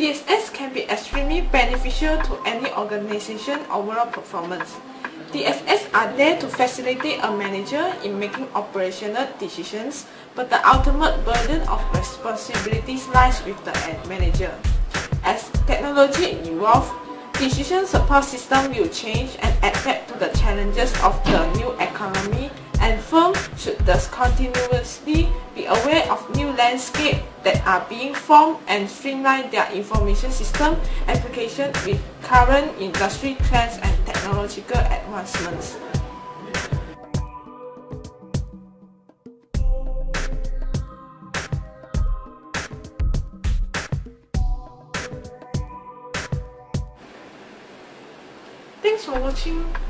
DSS can be extremely beneficial to any organization overall performance. DSS are there to facilitate a manager in making operational decisions, but the ultimate burden of responsibilities lies with the manager. As technology evolves, decision support system will change and adapt to the challenges of the new economy and firms should thus continuously be aware of new landscape that are being formed and streamline their information system application with current industry trends and technological advancements. Thanks for watching.